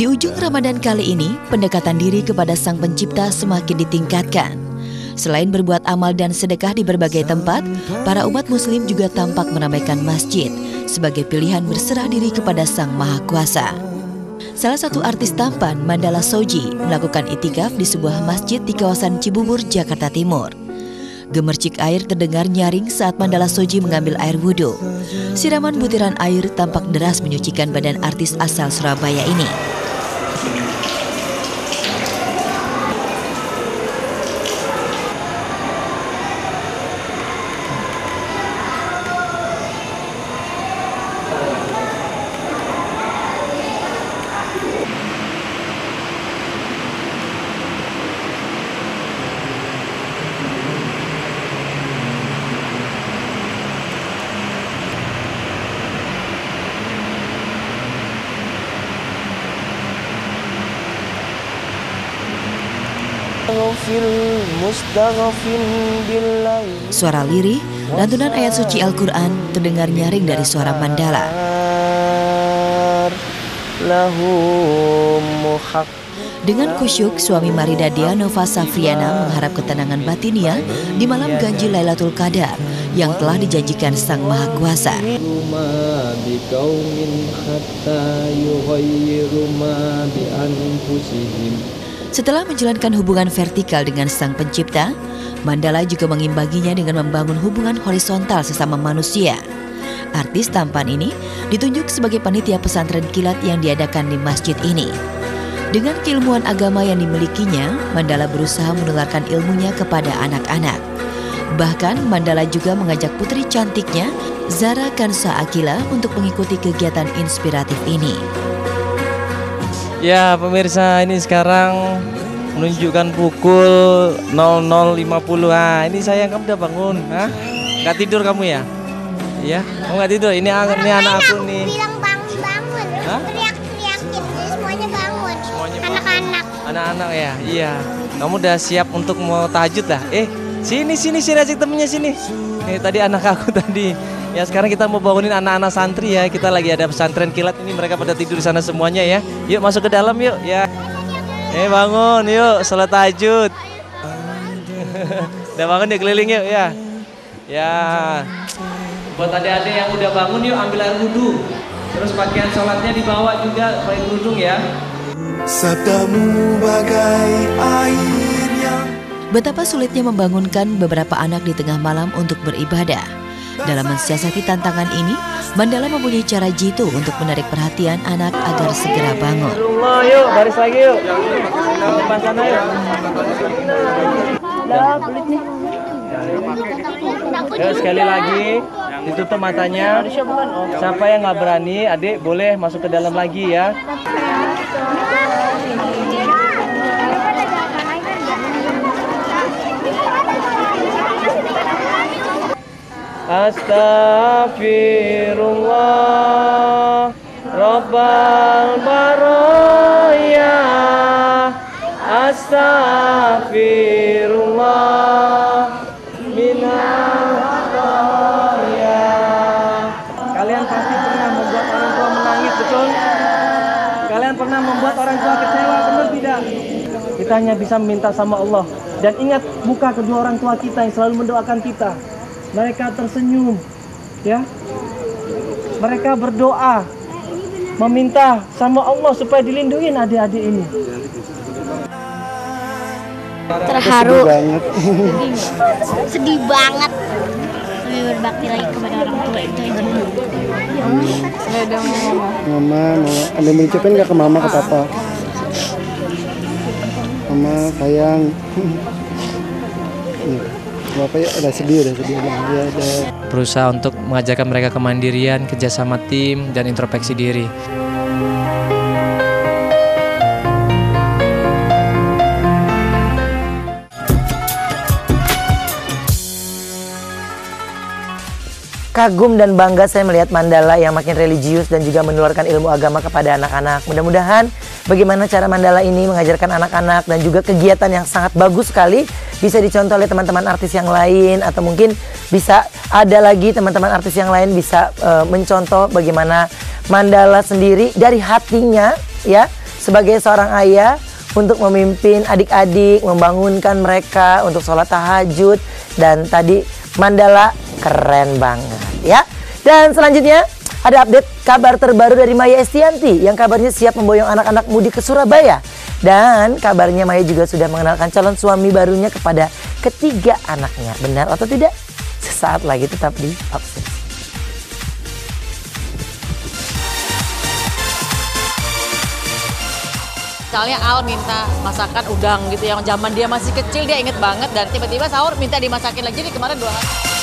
Di ujung Ramadan kali ini, pendekatan diri kepada Sang Pencipta semakin ditingkatkan. Selain berbuat amal dan sedekah di berbagai tempat, para umat muslim juga tampak meramaikan masjid sebagai pilihan berserah diri kepada Sang Maha Kuasa. Salah satu artis tampan, Mandala Soji, melakukan itikaf di sebuah masjid di kawasan Cibubur, Jakarta Timur. Gemercik air terdengar nyaring saat Mandala Soji mengambil air wudhu. Siraman butiran air tampak deras menyucikan badan artis asal Surabaya ini. Suara lirih, lantunan ayat suci Al-Quran terdengar nyaring dari suara mandala. Dengan kusyuk, suami Marida Nova Safriana mengharap ketenangan batinnya di malam ganjil Lailatul Qadar yang telah dijanjikan Sang Maha Kuasa. Setelah menjalankan hubungan vertikal dengan Sang Pencipta, Mandala juga mengimbanginya dengan membangun hubungan horizontal sesama manusia. Artis tampan ini ditunjuk sebagai panitia pesantren kilat yang diadakan di masjid ini. Dengan keilmuan agama yang dimilikinya, Mandala berusaha menularkan ilmunya kepada anak-anak. Bahkan Mandala juga mengajak putri cantiknya, Zara Kansa Akila untuk mengikuti kegiatan inspiratif ini. Ya pemirsa ini sekarang menunjukkan pukul 00.50 ah ini saya kamu udah bangun Hah? Gak tidur kamu ya? Iya? Kamu gak tidur? Ini, ini anak aku nih bilang bangun-bangun Hah? teriak-teriakin jadi semuanya bangun Semuanya bangun. anak-anak Anak-anak ya? Iya Kamu udah siap untuk mau tahajud lah? Eh sini sini sini ajak temennya sini Eh tadi anak aku tadi. Ya sekarang kita mau bangunin anak-anak santri ya. Kita lagi ada pesantren kilat ini. Mereka pada tidur di sana semuanya ya. Yuk masuk ke dalam yuk. Ya. Eh bangun yuk. Sholat tahajud. Udah bangun ya keliling yuk ya. Ya. Buat adik-adik yang udah bangun yuk ambil air wudhu. Terus pakaian sholatnya dibawa juga pakai kerudung ya. Sabdamu bagai air Betapa sulitnya membangunkan beberapa anak di tengah malam untuk beribadah. Dalam mensiasati tantangan ini, Mandala mempunyai cara jitu untuk menarik perhatian anak agar segera bangun. Yuk, baris lagi yuk. Depan sana yuk. Yuk sekali lagi, ditutup matanya. Siapa yang nggak berani, adik boleh masuk ke dalam lagi ya. Astaghfirullah Rabbal baraya Astaghfirullah Minal khataya Kalian pasti pernah membuat orang tua menangis, betul? Kalian pernah membuat orang tua kecewa, benar tidak? Kita hanya bisa meminta sama Allah Dan ingat muka kedua orang tua kita yang selalu mendoakan kita Mereka tersenyum Ya. Mereka berdoa Meminta sama Allah supaya dilindungi adik-adik ini. Terharu. Sedih banget. Lebih berbakti lagi kepada orang tua itu aja. Mama mau ada yang ngucapin nggak ke mama ke papa? Mama sayang. Iya. Bapak ya udah sedih udah sedih udah ya udah. berusaha untuk mengajarkan mereka kemandirian, kerjasama tim, dan introspeksi diri. kagum dan bangga saya melihat Mandala yang makin religius dan juga menularkan ilmu agama kepada anak-anak. Mudah-mudahan bagaimana cara Mandala ini mengajarkan anak-anak dan juga kegiatan yang sangat bagus sekali bisa dicontoh oleh teman-teman artis yang lain atau mungkin bisa ada lagi teman-teman artis yang lain bisa uh, mencontoh bagaimana Mandala sendiri dari hatinya ya sebagai seorang ayah untuk memimpin adik-adik, membangunkan mereka untuk sholat tahajud dan tadi Mandala keren banget ya. Dan selanjutnya ada update kabar terbaru dari Maya Estianti yang kabarnya siap memboyong anak-anak mudik ke Surabaya. Dan kabarnya Maya juga sudah mengenalkan calon suami barunya kepada ketiga anaknya. Benar atau tidak? Sesaat lagi tetap di Obsesi. Misalnya Al minta masakan udang gitu yang zaman dia masih kecil dia inget banget dan tiba-tiba sahur minta dimasakin lagi jadi kemarin dua hari.